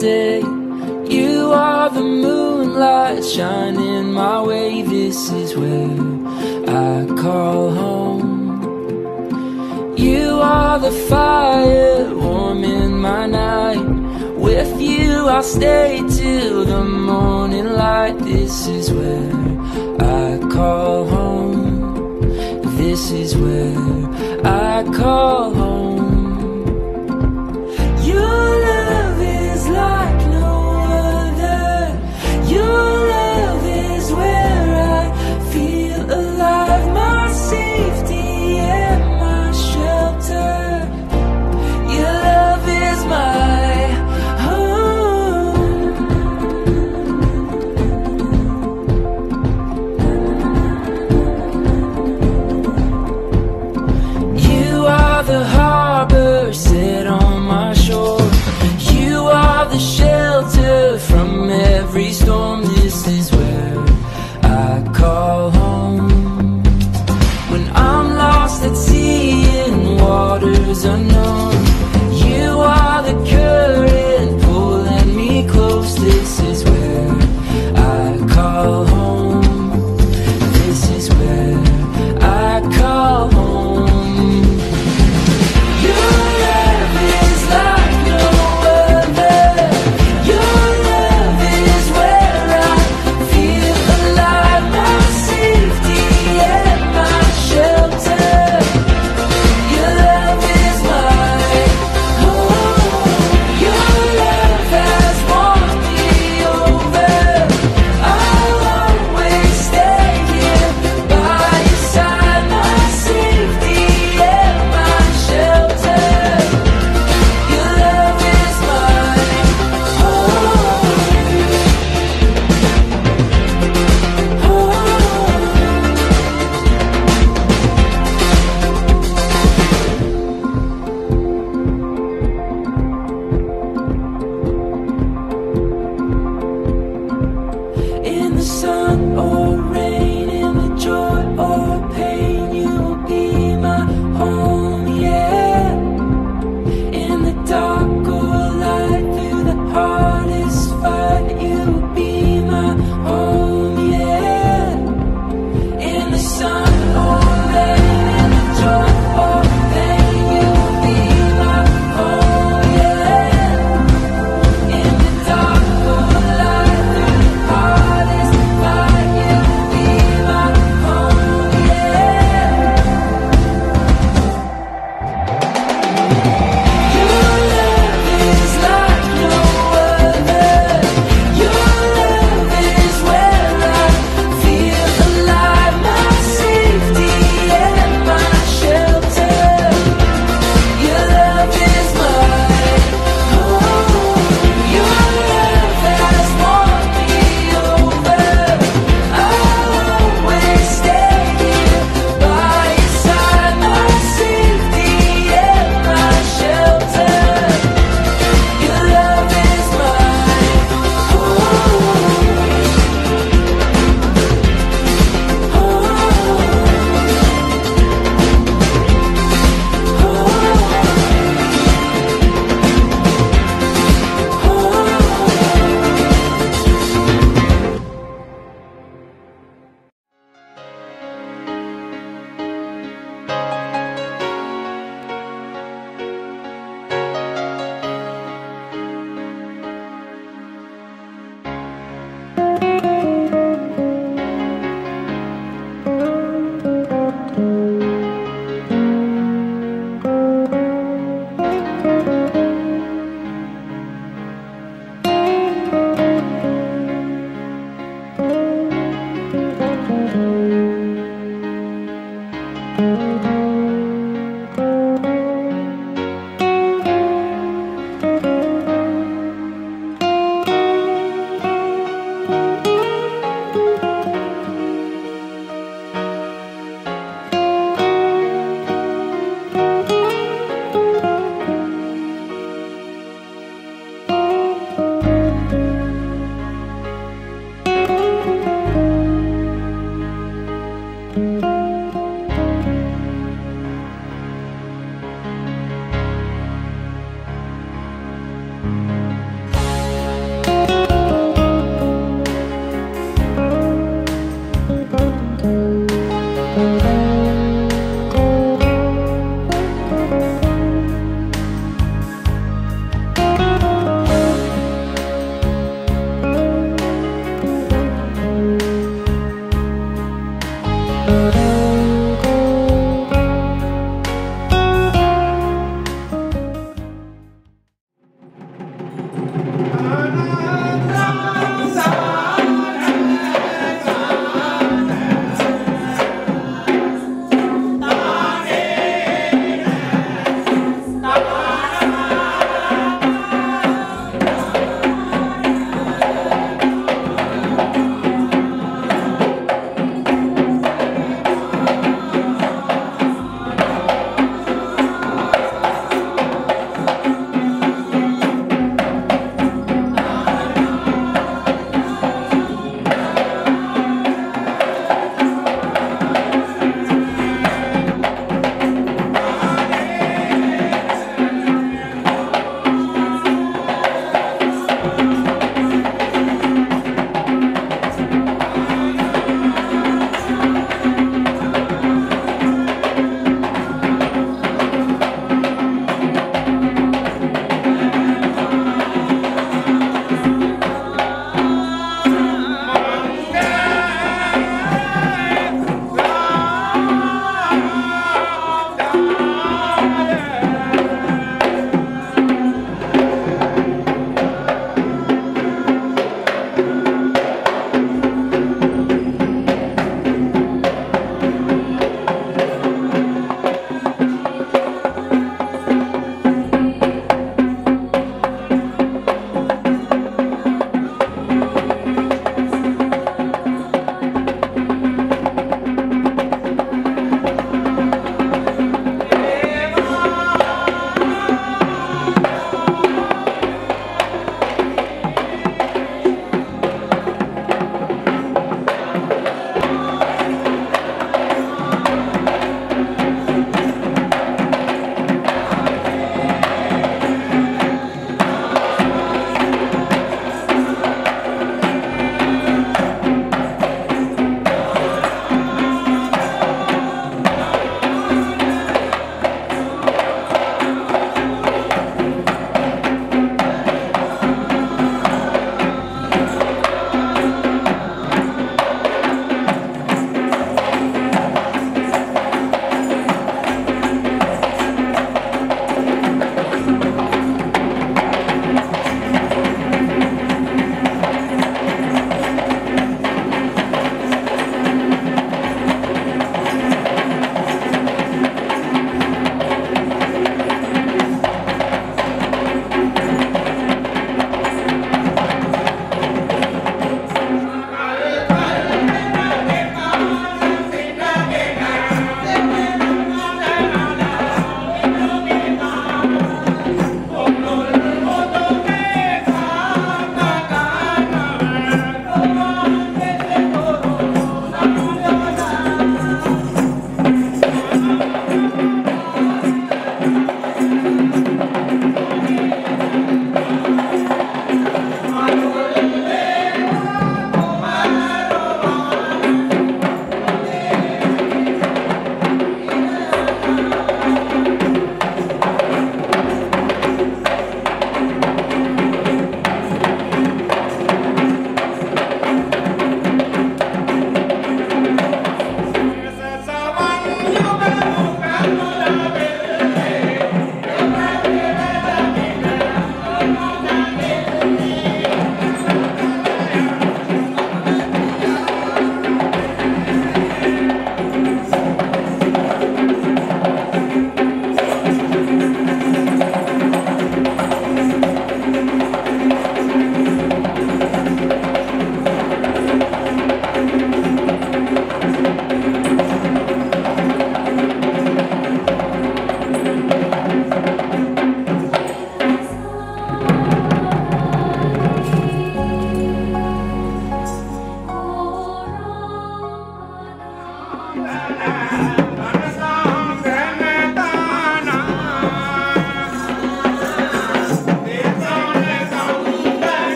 day. You are the moonlight shining my way. This is where I call home. You are the fire warming my night. With you, I'll stay till the morning light. This is where I call home. This is where I call home.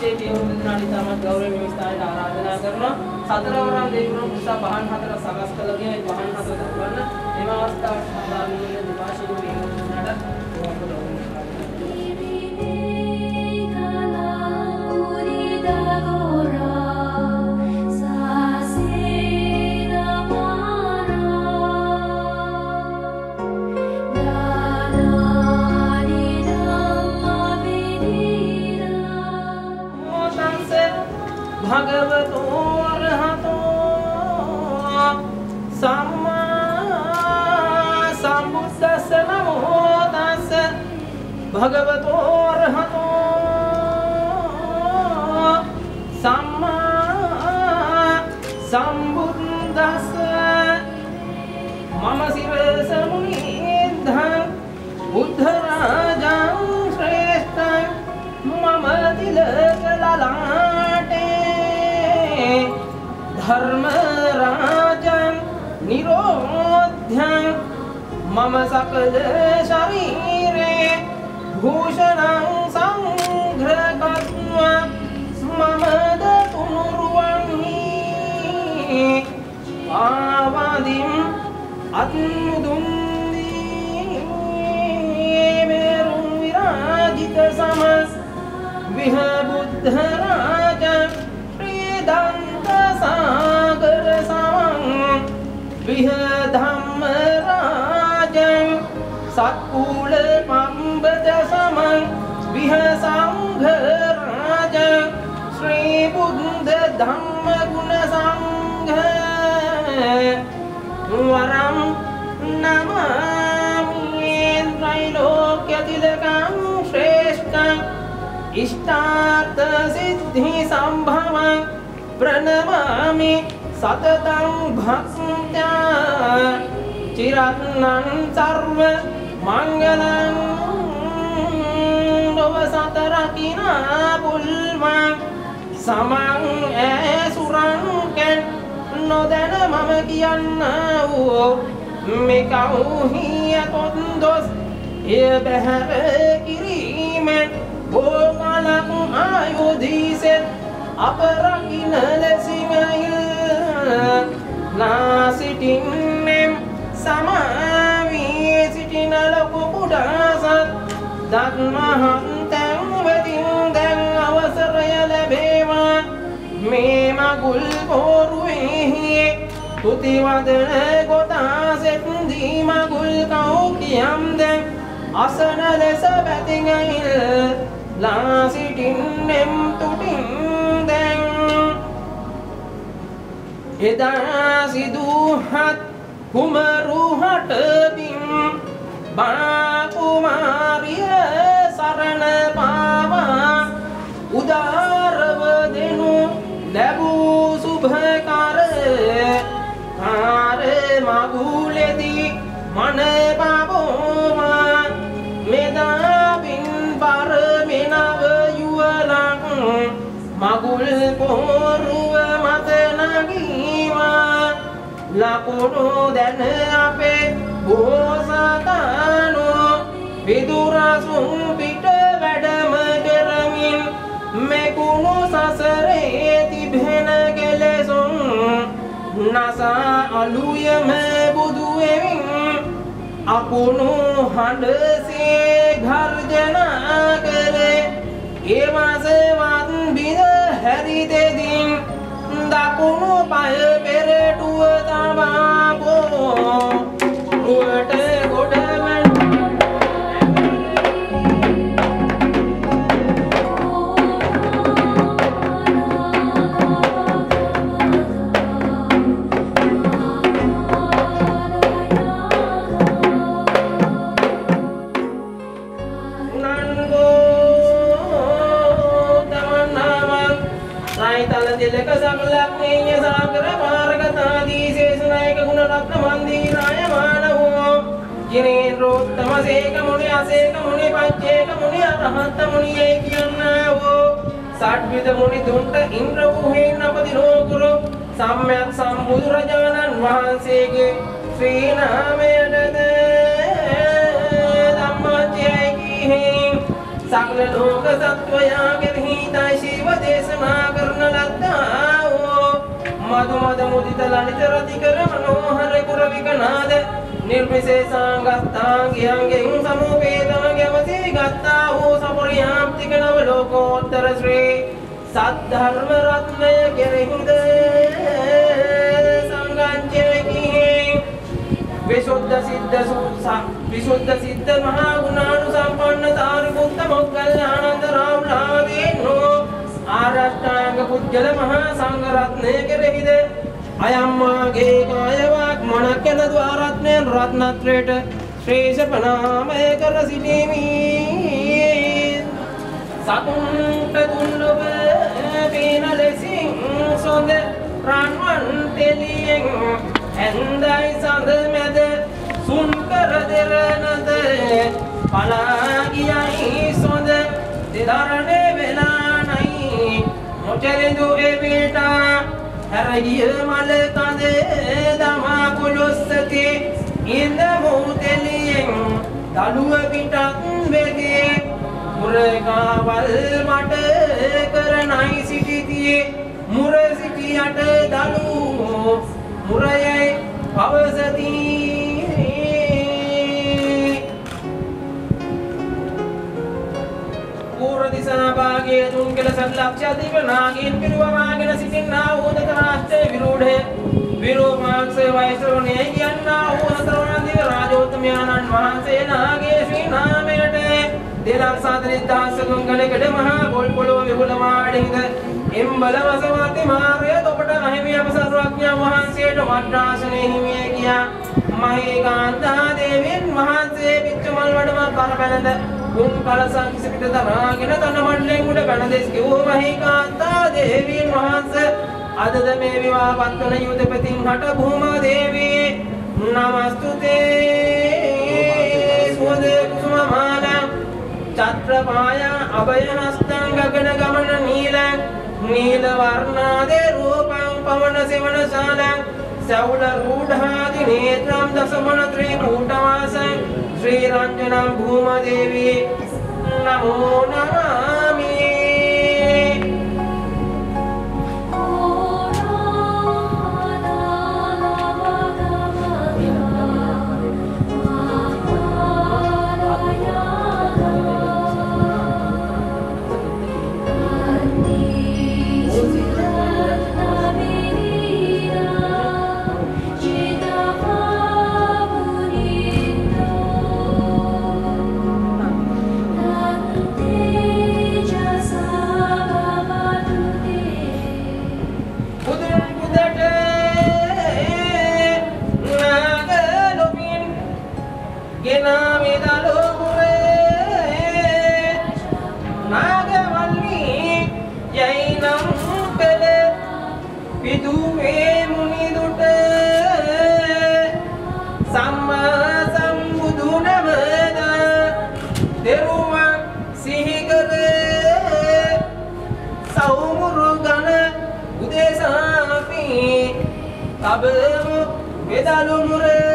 谢谢 Siddharaj वेदान्तसागरसमं विहधम्मराज सत्कुलपम्बज समं विहसङ्घराज श्रीबुद्धधम्मगुणसङ्घ ඉෂ්ඨාර්ථ සිද්ධි සම්භවං ප්‍රණමාමි සතතං භක්ත්‍යා චිරන්නං සර්ව මංගලං ලොව සතර කිනා පුල්මන් සමං ඇසුරන් can නොදැන මම කියන්න වූ මෙකවුහි අතොත් දොස් එය බැහැර කිරීමෙන් බෝමලක් ආයුධීසෙත් අප රකින ලෙසිමයිල් නා සිටින්නෙම් සමාවී සිටින ලොකු කුඩාසත් දත්මහන් තැන් වෙතින් දැන් අවසරය ලැබේවා. මේ මගුල් පෝරුවෙහි තුතිවදන ගොතාසෙත් දී මගුල් කව් කියම් දැන් අසන ලෙස පැතිඟයිල් ලා සිටින්නෙම් තුටින් දැන්. එදා සිදුහත් කුමරුහට පින් බාකුමාරිය සරණ පාවා. උදාරව දෙනු ලැබූ සුභකර කාර මගුලෙදී මන ලකුණු දැන අපේ බෝසතානෝ විදුරසුන් පිට වැඩම කරමින් මෙකුණු සසරේ තිබෙන කෙලෙසුන් නසා අලුයම බුදුවෙමින් අකුණු හඬසේ ගර්ජනා කරේ. ඒවාසවත් බිඳ හැරි දෙදින් දකුණු පය පෙරටුව තමාපෝ රුවට ගොඩවැන් සකලක්නේය සාකර පාරගතාදී සේසනායක ගුණ රත්න මන්දීරාය මානවෝ ජිනේන්ද්‍රෝත්තම සේක මුනි අසේක මුනි පච්චේක මුනි අරහත්ත මුනියේ කියන්නාවෝ. සට්විද මුනි දුන්ට ඉන්ද්‍ර වූහෙන් අපදිනෝකුරු සම්්‍යත් සම්බුදුරජාණන් වහන්සේගේ ශ්‍රී නාමයටද ධම්මචයයි කිහින්. සකල ලෝක සත්වයාගේ හිතයි ශිව දේශනා කරන ලද්දාවෝ මදු මද මුදිත ලලිත රතිකර මනෝහර කුර විකනාද නිර්විශේෂාංගස්ථාංගයන්ගෙන් සමූපේතම ගැවසී ගත්තා වූ සපරියාප්තික නව ලෝකෝත්තර ශ්‍රී සද්ධර්ම රත්නය කෙරෙහිද? සංගංචයකි විසුද්ධ සිද්ධ සුසා විසුද්ධ සිද්ධ මහා ගුණානු සම්පන්න සාරිපුත්ත මොග්ගල්ලානන්ද රාමලාදීනෝ ආරෂ්ඨාංග පුජ්‍යල මහා සංඝ රත්නය කෙරෙහිද? අයම්මාගේ කායවක් මනකන ద్వාරත්නයන් රත්නත්‍රයට ශ්‍රේෂ ප්‍රණාමය කර සිටිමි. සතුන්ට දුන්නොබ පේන ලෙසින් සොඳ රන්වන් තෙලියෙන් ඇන්දයි සඳ මැද සුන් කර දෙරනද පලාගියයි සොඳ දෙදරණේ වෙලානයි හැරගිය මල කඳ දමා කොලොස්සකේ ඉඳ මූතෙලියෙන් දළුව පිටත් වෙගේ මුරකාවල් මට කරනයි සිටිතියේ මුර සිටියට දළු මුරයයි පවසති පූර්ව දිසා භාගයේ තුන් කෙල සල්ලක්ෂ දිවනාගින් පිරුවමාගෙන සිටින්නා වූ දතරාෂ්ටේ විරූඪය විරෝමාක්ෂේ වෛශ්‍රවණේ කියන්නා වූ හතරවන දිව රාජෝත්තමයන්න් වහන්සේ නාගේ ශ්‍රී නාමයට. දෙලක් සාදරිද්දාසකුන් ගලකට මහා පොල් පොළොව විහුල මාඩින්ද. එම්බල වසවාති මාර්ය තොපට අහිමි අප සර්වඥ වහන්සේට වඩ්ඩාසනය හිමිය කියා මහේ කාන්තා දේවීන් වහන්සේ පිච්චමල් වඩම කර පැළඳ උන් කලසන් කිසි පිට දරාගෙන තන මණ්ඩලෙන් උඩ බණ දෙස් කිව්ව මහේ කාන්තා දේවීන් වහන්සේ. අදද මේ විවාහපත් වන යුදපතින් හට භූමා දේවී. නමස්තුතේ. සුව චත්‍රපාය අභයහස්තං ගගන ගමන නීලං. නීල වර්ණාදේ රූපං පවන සෙවන ශාලං. සෞල රූಢාදි නේත්‍රම් දසමන ත්‍රිකූටවාසං ශ්‍රී श्रीरञ्जनं भूमदेवी। नमो नमः। طبيب بدل نوري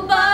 Cuba.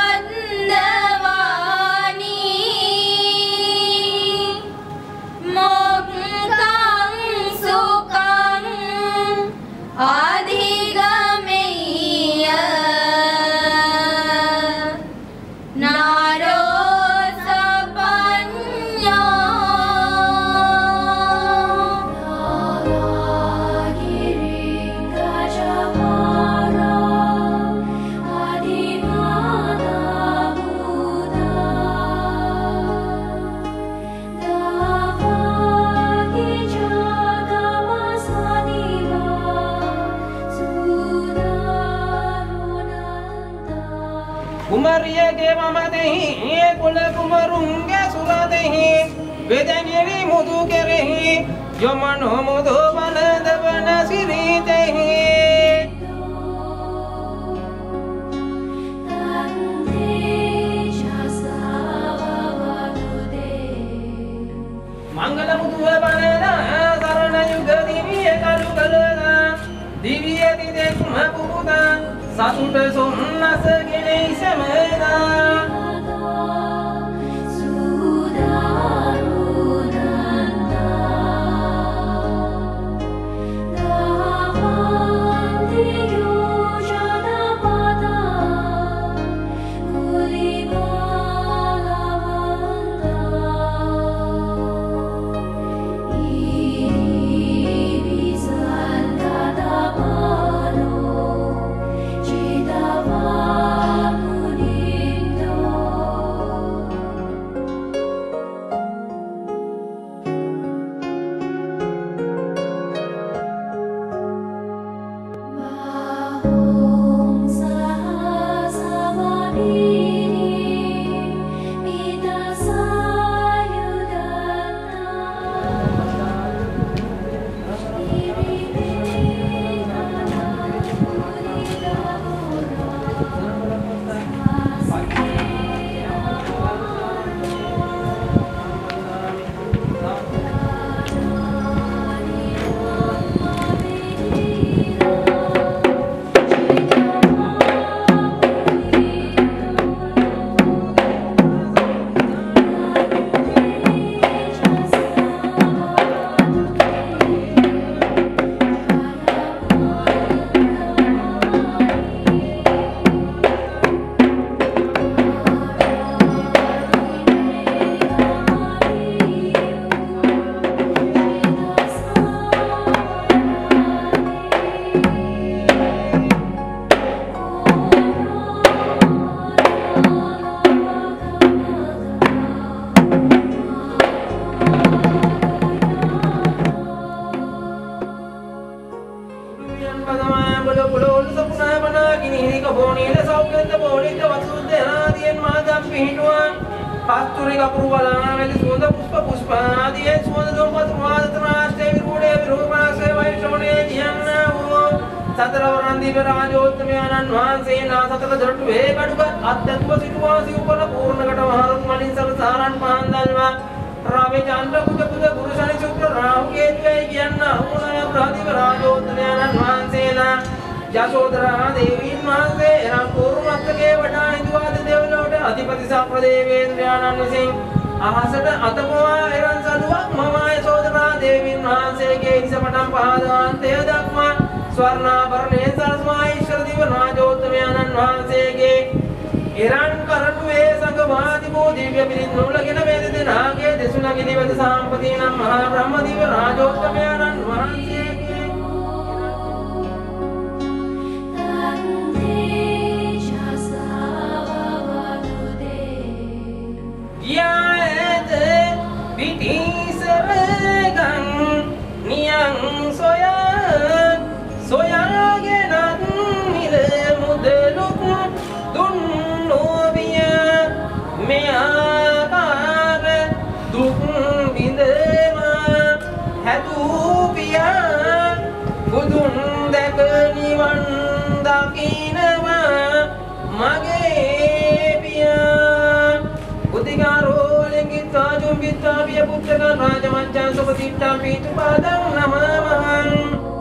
kita biar putera raja lah, macam seperti tapi itu padang nama mahan.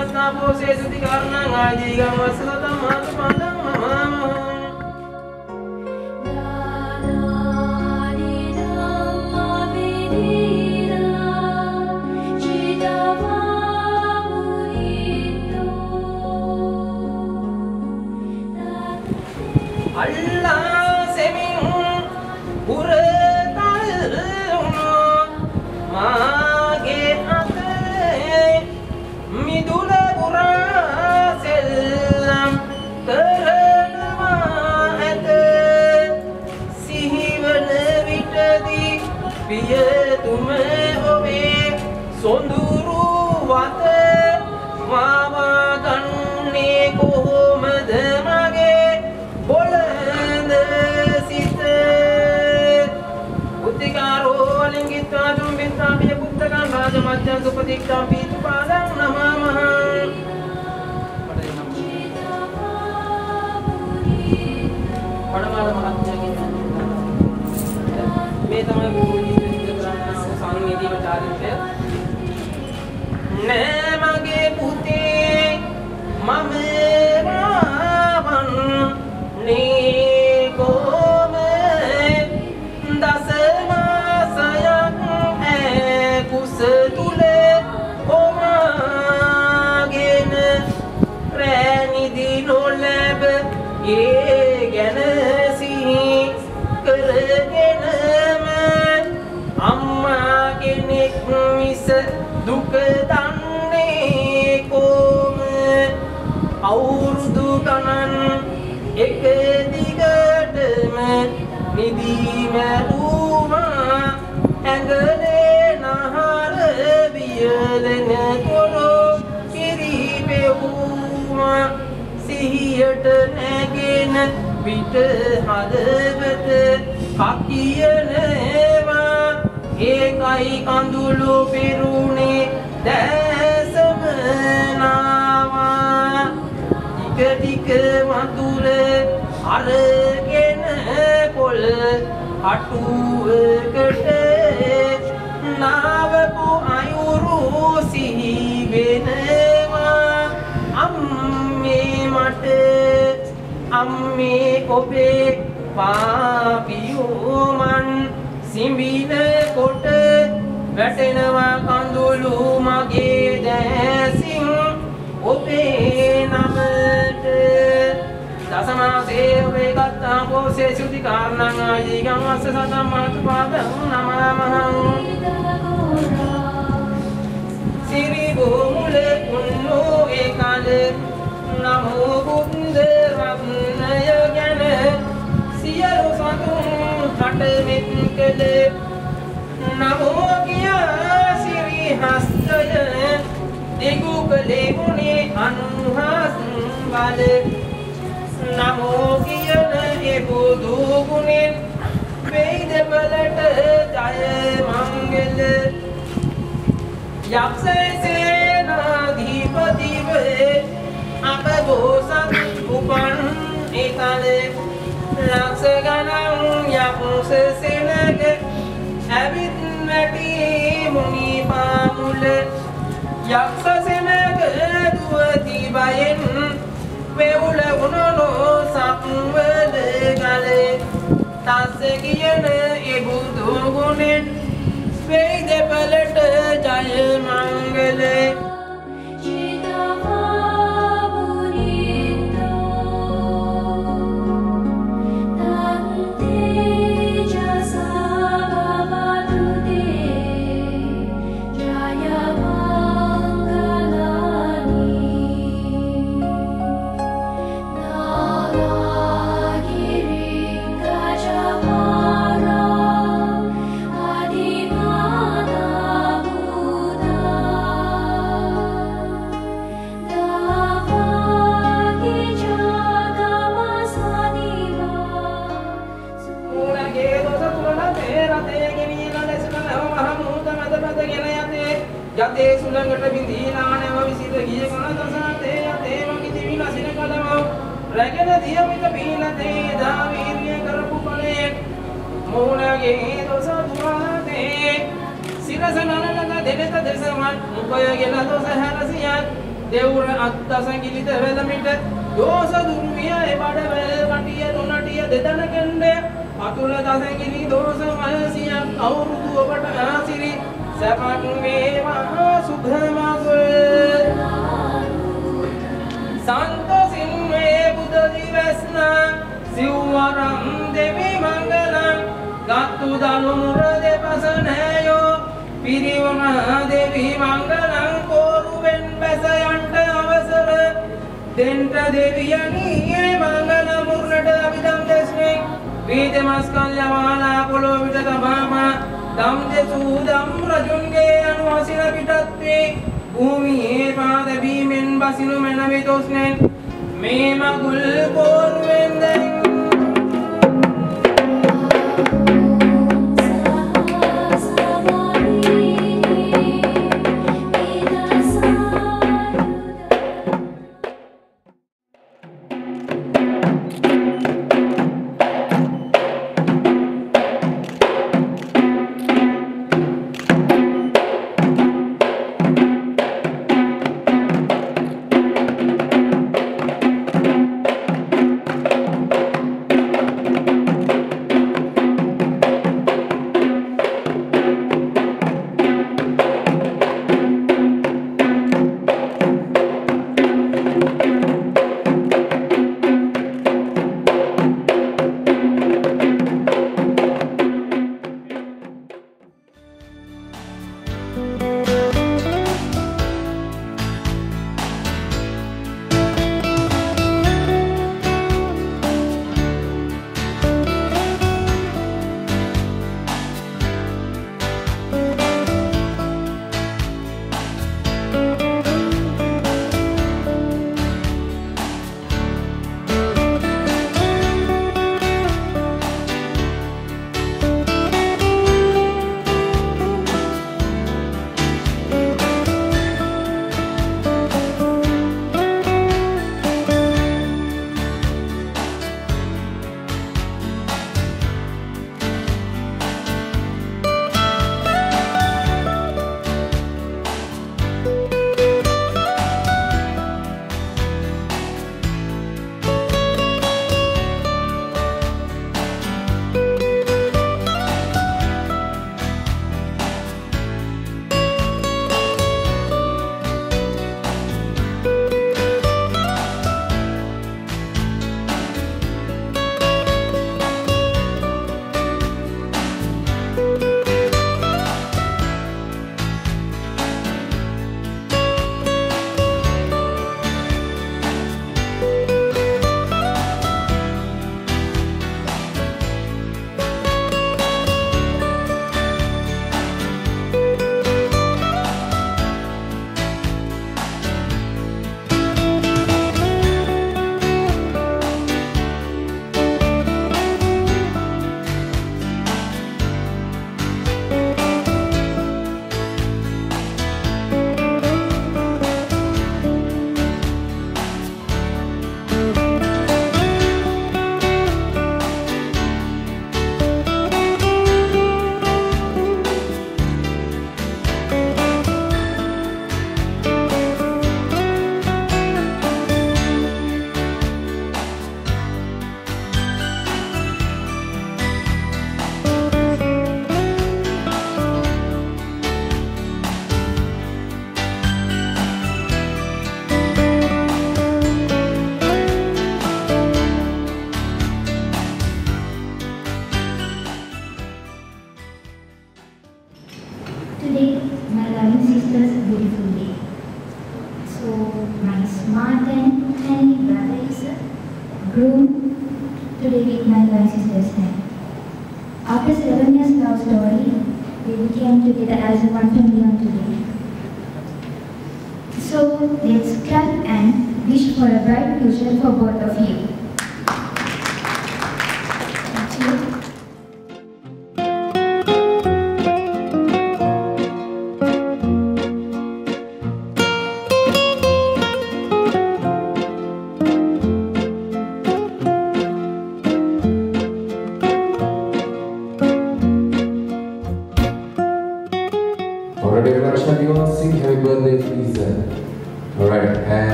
Mas napo sesuti karena ngaji gamas සත්‍යං සුපතික්ඛා පීතිපාදං නමාමහ පඩමාල මහත්මයාගේ මේ තමයි මූලික ප්‍රාණාව සංවේදීව චාරිත්‍රය නෑ ඒ ගැන සිහි කරගෙනම අම්මා කෙනෙක් මිස දුක දන්නේ කොම අවුරුදු ගණන් එක දිගටම නිදී මැරුණා ඇඟලේ නහර වියලෙන කොළො කිරි පෙවුමා සිහියට අපිට හදවත කකියනවා ඒකයි කඳුළු පිරුණේ දැසම නාවා. ටික ටික වතුර අරගෙන පොල් අටුවකට නාවපු අයුරු සිහි වෙනවා. අම්මේ මට අම්මේ ඔබේ පාපියෝ මන් සිඹින කොට වැටෙනවා කඳුළු මගේ දැසින් ඔබේ නමට. දසමාසේ ඔබේ ගත්තා පෝසේ සුති කාරණං ආජීගං අස්ස සතම් මාතු පාදං නමමහං සිරි ගෝමුල උන්නෝ ඒකාල නමෝ බුද්දේ රත්නය ගැන සියලු සතුන් කටවෙත් කළ නමෝ කියා සිරි හස්තය දිගු කළේ මුනේ අනුහස් බල නමෝ කියන ඒ බුදු ගුණෙන් වේද බලට ජය මංගල යක්ෂසේනාධිපතිව අප බෝසත් උපන් ඒකලේ ලක්ෂ ගණන් යක්ෂ සෙනග ඇවිත් වැටි මුනි පාමුල යක්ෂ සෙනග දුවති බයෙන් වෙවුල වුණනෝ සක්වල ගලේ තස්ස කියන ඒ බුදු ගුණෙන් වෙයි දෙපලට ජය මංගලේ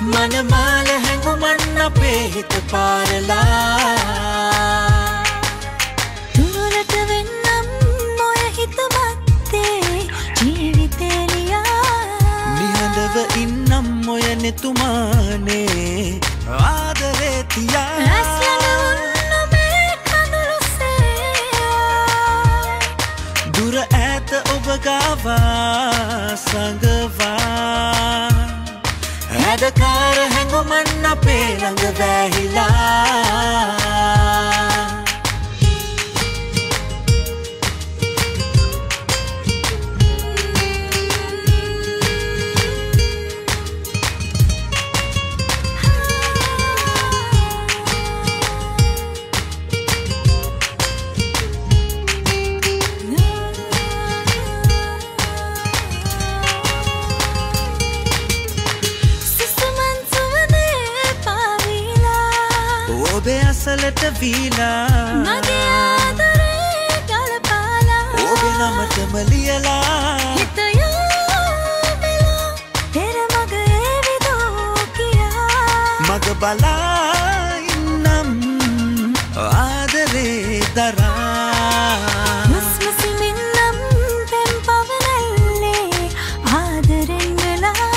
මනමාල හැඟුමන් අපේ හිත පාරලා. තුරට වෙන්නම් මොය හිත මත්තේ ජීවිතේලියා නිහඬව ඉන්නම් මොය නෙතුමානේ ආදරේ තියා. දුර ඇත ඔබ ගාවා සඟවා. හැදකාර හැඟුමන් අපේ ළඟ වැහිලා. අසලට වීලා. මගේ ආදරේ ගලපාලා. ඔබේ නමටම ලියලා. හිත යාවෙලා පෙර මග ඒවිදෝ කියා. මග බලා ඉන්නම් ආදරේ දරා. මුස්මසිමින්නම් පෙම් පවනල්ලේ ආදරෙන් වෙලා.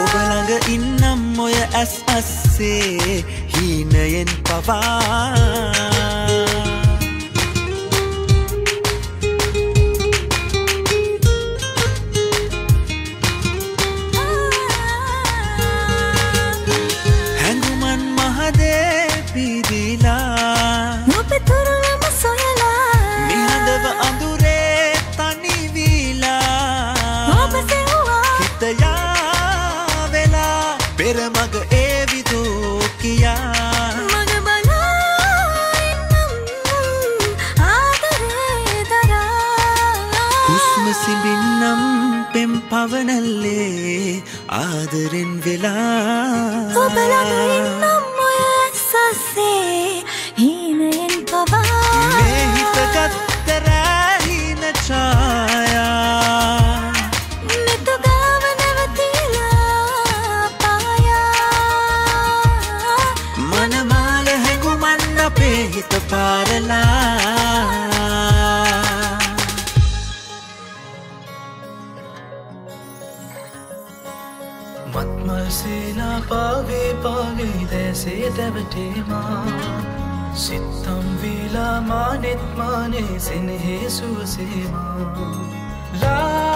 ඔබ ළඟ ඉන්නම් ඔය ඇස් අස්සේ හීනයෙන් පවා පාවේ දැසේ දැවටේමා. සිත්තම් වීලා මානෙත් මානේ සෙනෙහේ සුවසේමා. ලාහිරේ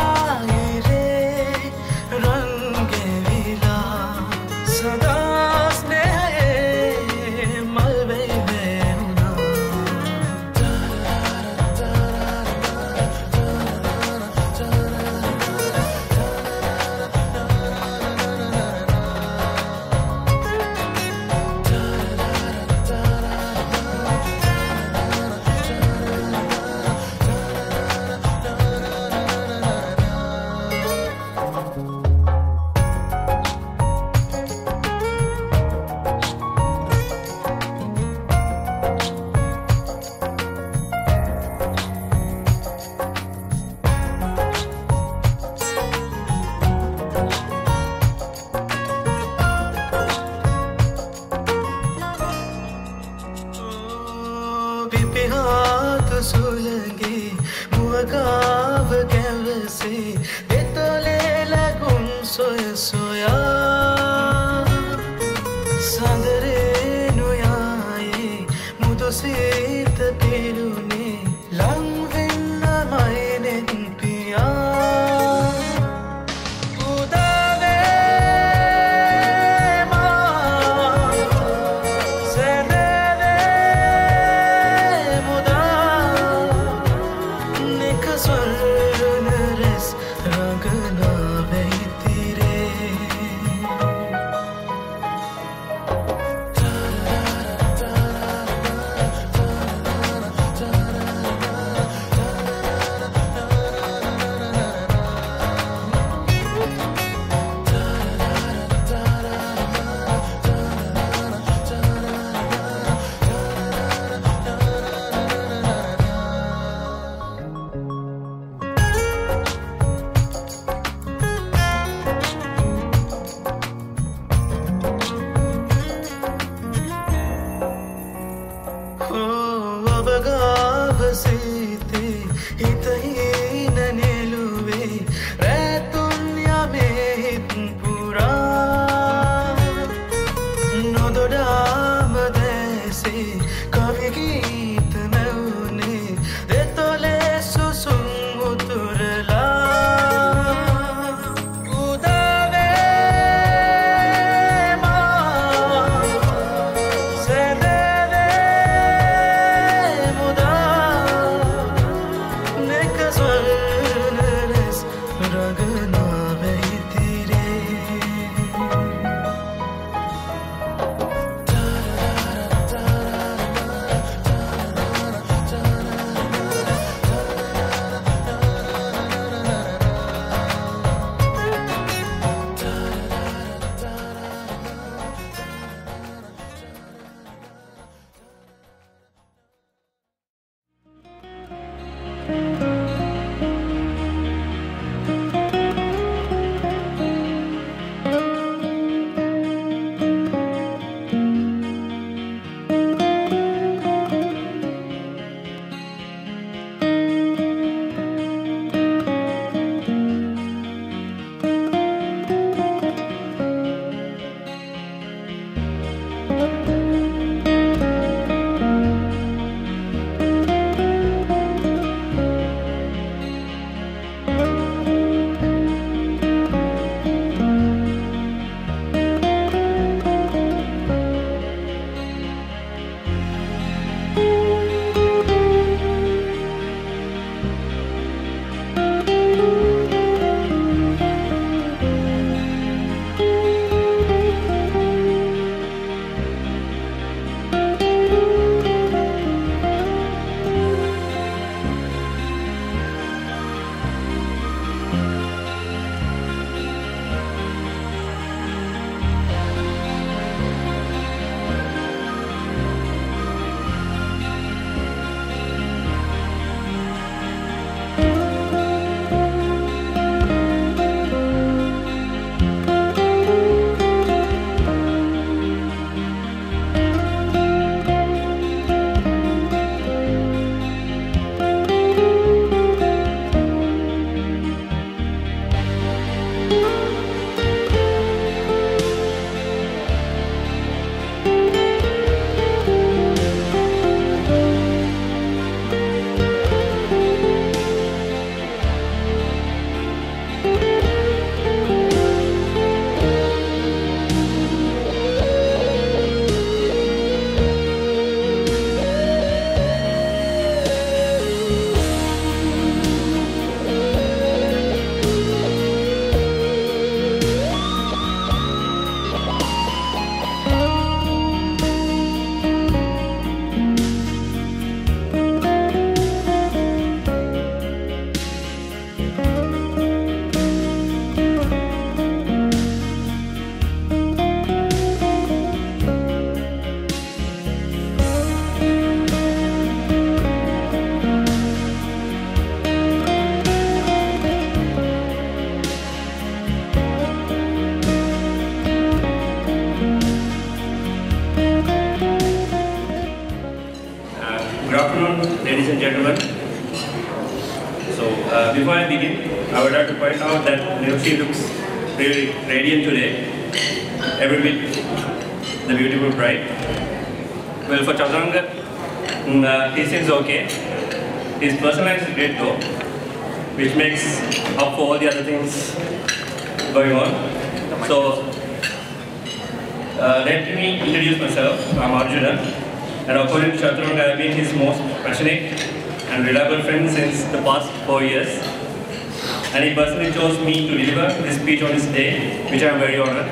speech on this day, which I am very honored.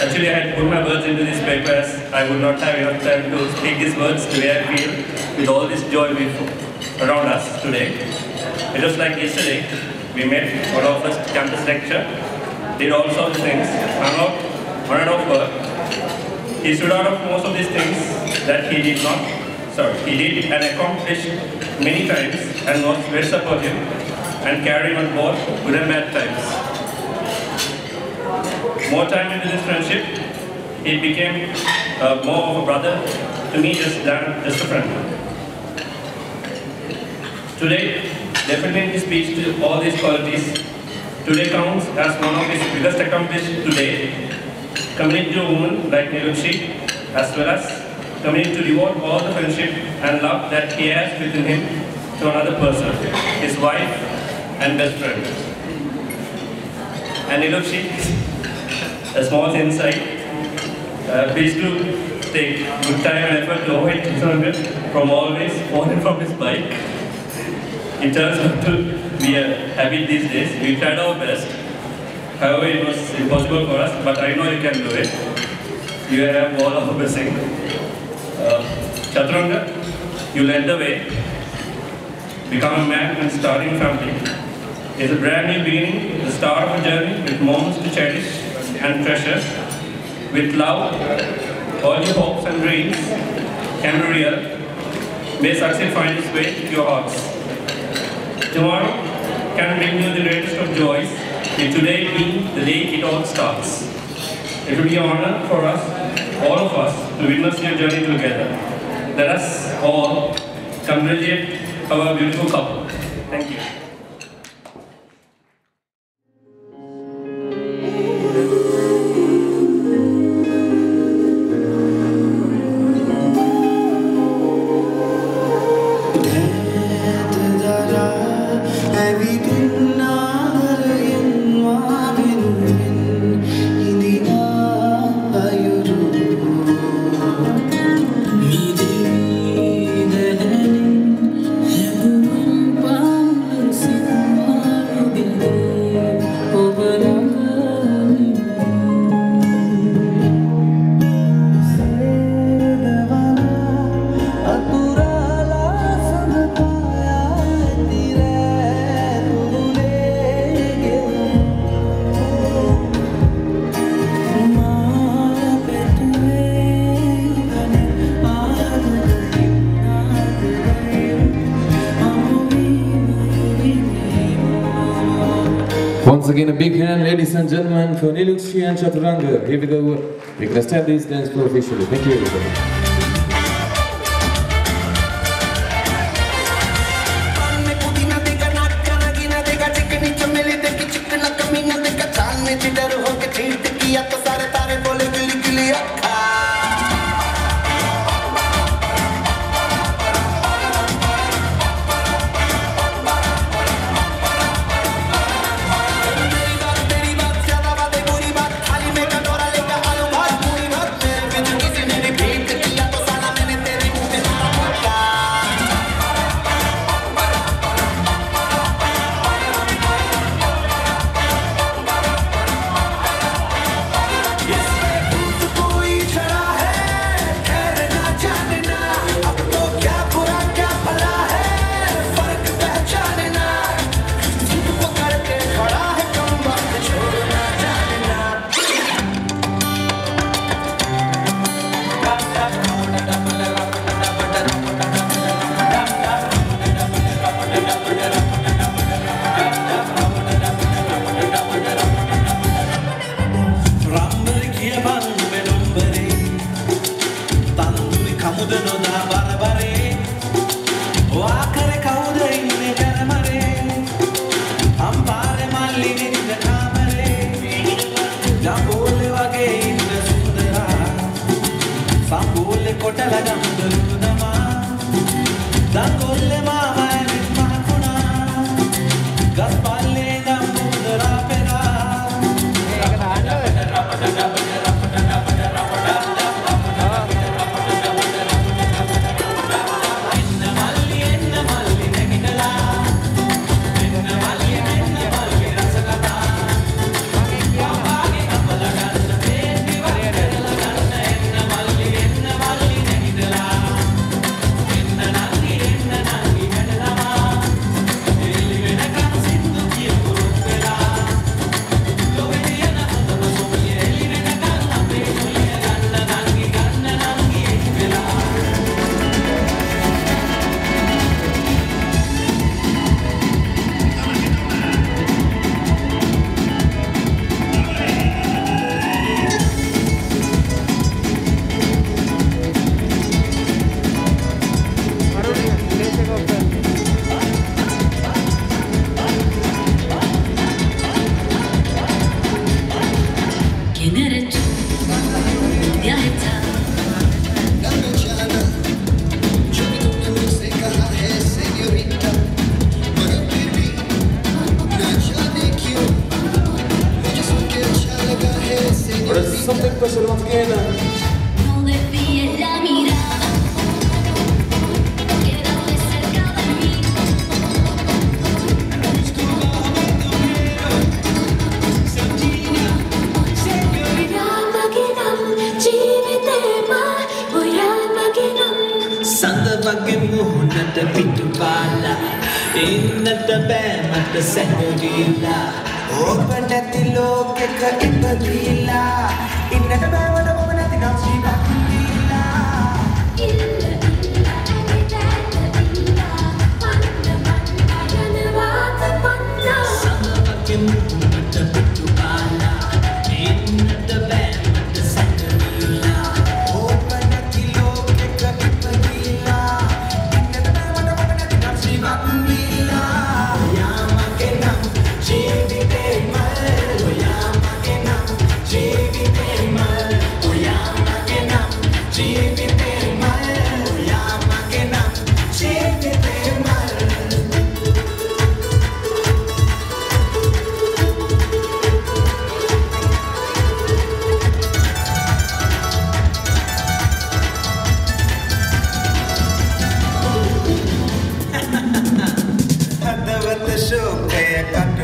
Actually, I had put my words into this paper I would not have enough time to speak these words the way I feel with all this joy around us today. It was like yesterday, we met on our first campus lecture, did all sorts of things, hung out on and work. He stood out of most of these things that he did not, sorry, he did and accomplished many times and was very supportive and carried on both good and bad times more time into this friendship, it became uh, more of a brother to me just than just a friend. Today, definitely speech to all these qualities, today counts as one of his biggest accomplishments today, committing to a woman like Nilukshi, as well as committing to reward all the friendship and love that he has within him to another person, his wife and best friend. And Nilukshi, a small insight. Uh, please do take good time and effort to avoid Kisangan from always falling from his bike. It turns out to be a habit these days. We tried our best. However, it was impossible for us, but I know you can do it. You have all our blessing. Uh, Chaturanga, you led the way. Become a man and starting family. It's a brand new beginning, the start of a journey with moments to cherish and treasure. With love, all your hopes and dreams can be real. May success find its way to your hearts. Tomorrow can bring you the greatest of joys, with today being the day it all starts. It will be an honor for us, all of us, to witness your journey together. Let us all congratulate our beautiful couple. Thank you. Again, a big hand, ladies and gentlemen, for Nilukshi and Chaturanga. Here we go. We can establish dance floor officially. Thank you, everybody.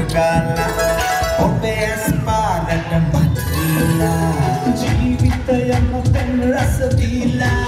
කටුගාලා ඔබේ ඇස් පාරට මත්වීලා ජීවිතයම පෙන් රස දීලා.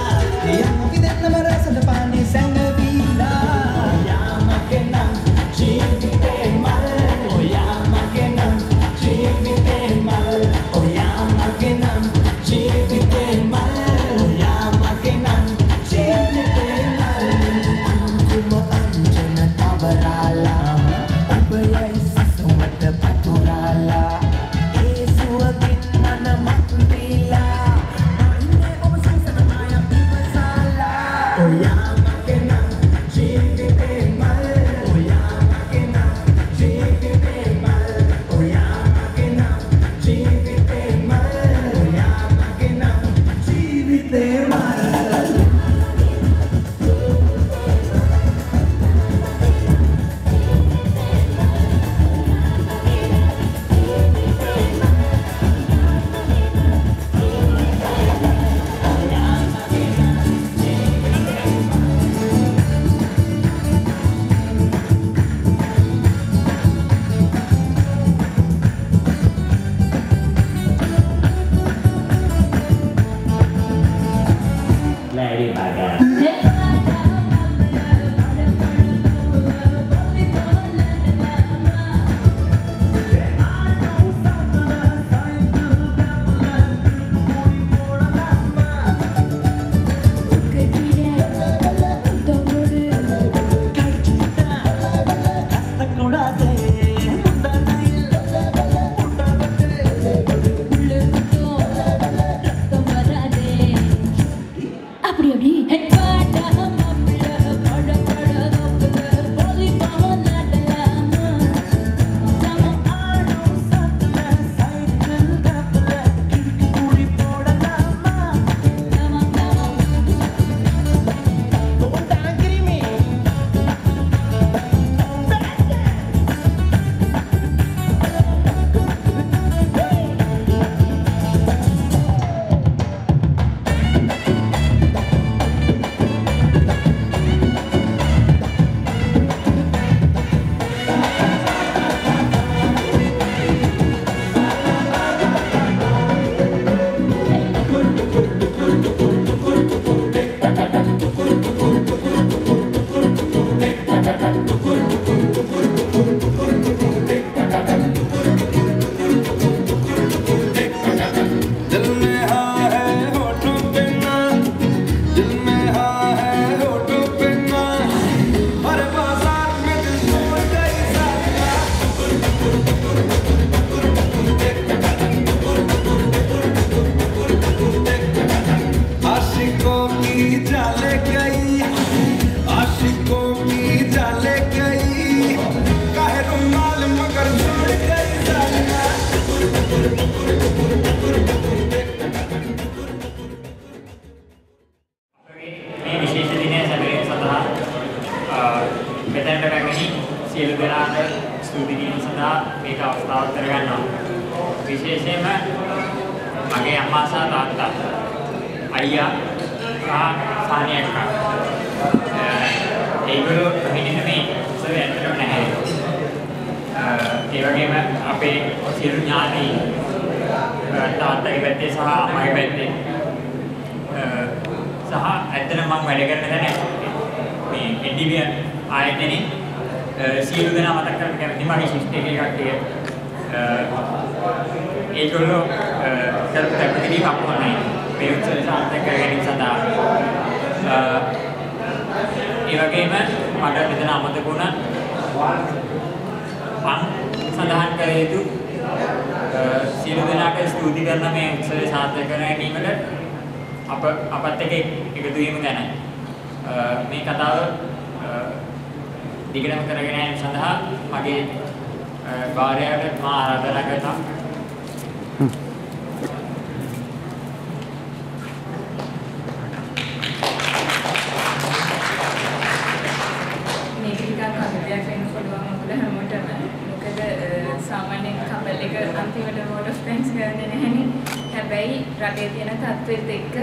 අන්තිමට vote of thanks කරන්නේ නැහෙනේ. හැබැයි රටේ තියෙන තත්ත්වෙත් එක්ක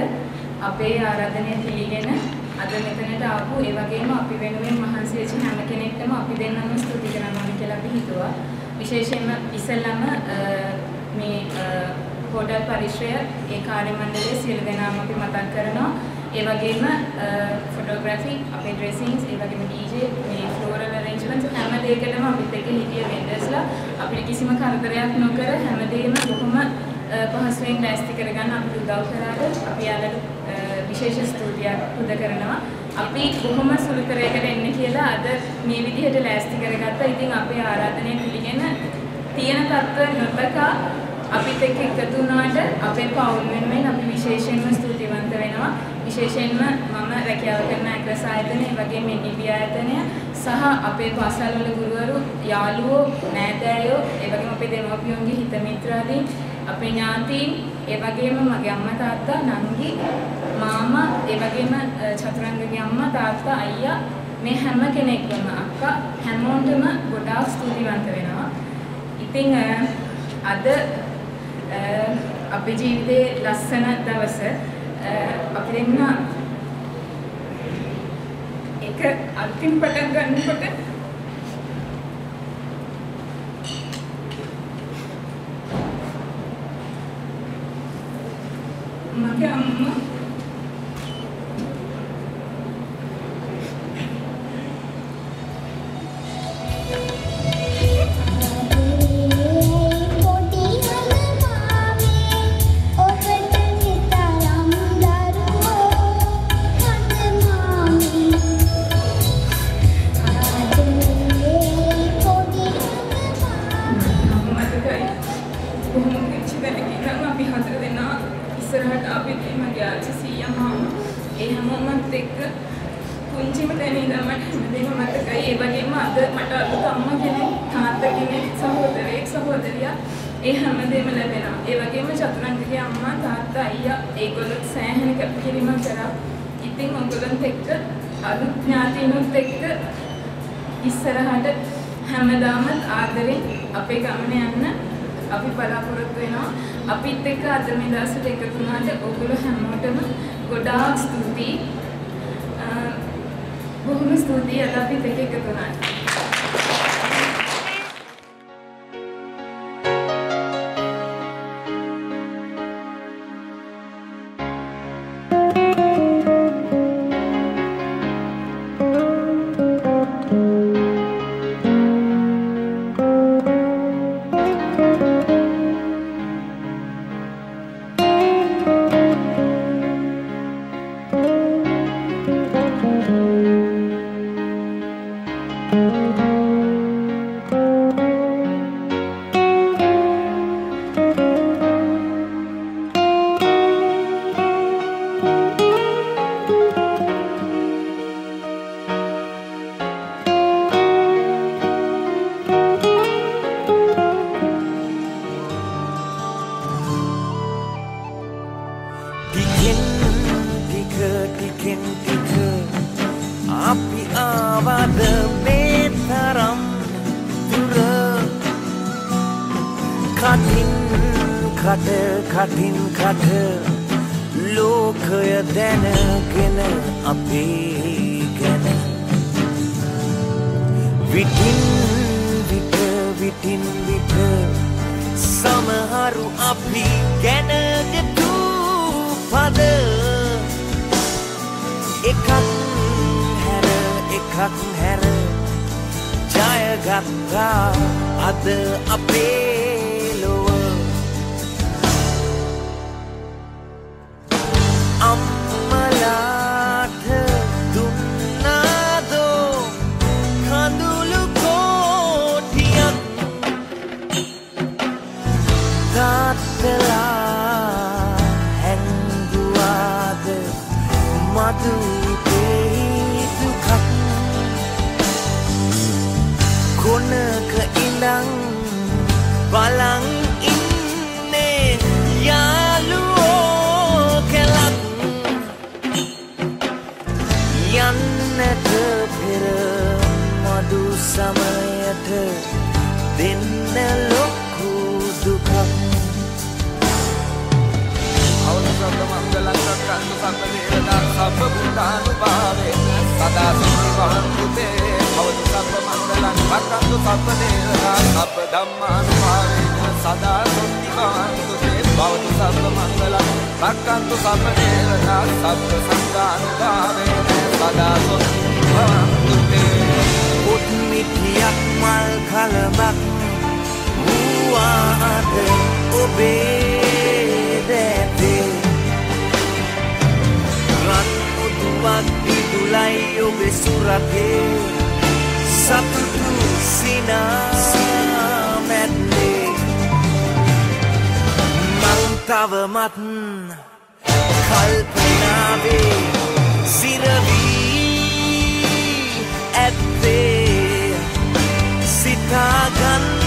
අපේ ආරාධනය පිළිගෙන අද මෙතනට ආපු ඒ වගේම අපි වෙනුවෙන් මහන්සි වෙච්ච හැම කෙනෙක්ටම අපි දෙන්නම ස්තුති කරනවා කියලා අපි හිතුවා. විශේෂයෙන්ම ඉස්සෙල්ලාම අ, මේ අ, හෝටල් පරිශ්‍රය ඒ කාර්ය මණ්ඩලයේ සියලු දෙනාම අපි මතක් කරනවා. ඒ වගේම ෆොටෝග්‍රැෆි අපේ ඩ්‍රෙසින්ග්ස් ඒ වගේම DJ මේ ෆ්ලෝරල් අරේන්ජ්මන්ට්ස් හැම දෙයකටම අපිත් එක්ක හිටිය වෙන්ඩර්ස්ලා අපිට කිසිම කරදරයක් නොකර හැමදේම බොහොම අ, පහසුවෙන් ලෑස්ති කරගන්න අපිට උදව් කරාට අපි යාළුවෝ විශේෂ ස්තුතියක් පුද කරනවා අපි බොහොම සුළුතරයකට එන්න කියලා අද මේ විදිහට ලෑස්ති කරගත්තා. ඉතින් අපේ ආරාධනය පිළිගෙන තියෙන තත්ත්ව නොතකා අපිත් එක්ක එකතු වුණාට අපේ පවුල් වෙනුවෙන් අපි විශේෂයෙන්ම ස්තුතිවන්ත වෙනවා. විශේෂයෙන්ම මම රැකියාව කරන ඇක්‍රස් ආයතනය, ඒ වගේම NDB ආයතනය සහ අපේ පාසල්වල ගුරුවරු, යාළුවෝ, නෑදෑයෝ, ඒ වගේම අපේ දෙමව්පියන්ගේ හිත මිත්‍රාදීන්, අපේ ඥාතීන්, ඒ වගේම මගේ අම්මා තාත්තා, නංගි, මාමා, ඒ වගේම අ, චතුරංගගේ අම්මා තාත්තා, අයියා මේ හැම කෙනෙක්වම අක්කා හැමෝටම ගොඩාක් ස්තුතිවන්ත වෙනවා. ඉතින් අ, අද අ, අපේ ජීවිතේ ලස්සන දවස අ, අපි දෙන්න එක අන්තිම පටන් ගන්නකොට මගේ අම්මා අලුත් ඥාතීනුත් එක්ක ඉස්සරහට හැමදාමත් ආදරෙන් අපේ ගමන යන්න අපි බලාපොරොත්තු වෙනවා. අපිත් එක්ක අද මේ දවසට එකතු වුණාට ඔයගොල්ලෝ හැමෝටම ගොඩාක් ස්තුතියි. අ, බොහොම ස්තුතියි අද අපිත් එක්ක එකතු වුණාට. දේවතා සබ්බ බුද්ධානුභාවේ සදා සම්පි වහන්තුතේ අවතු සබ්බ මංගලං රක්කන්තු සබ්බ දේවතා සබ්බ ධම්මානුභාවේ සදා සම්පි වහන්තුතේ භවතු සබ්බ මංගලං රක්කන්තු සබ්බ දේවතා සබ්බ සංඝානුභාවේ සදා සම්පි වහන්තුතේ පුත්මිටියක් මල් කලබක් වූවාද ඔබේ දැතේ උතුවක් පිදුලයි ඔබේ සුරතේ. සතුටු සිනා මැද්දේ. මං තවමත් කල්පනාවේ සිරවී ඇත්තේ. සිතාගන්න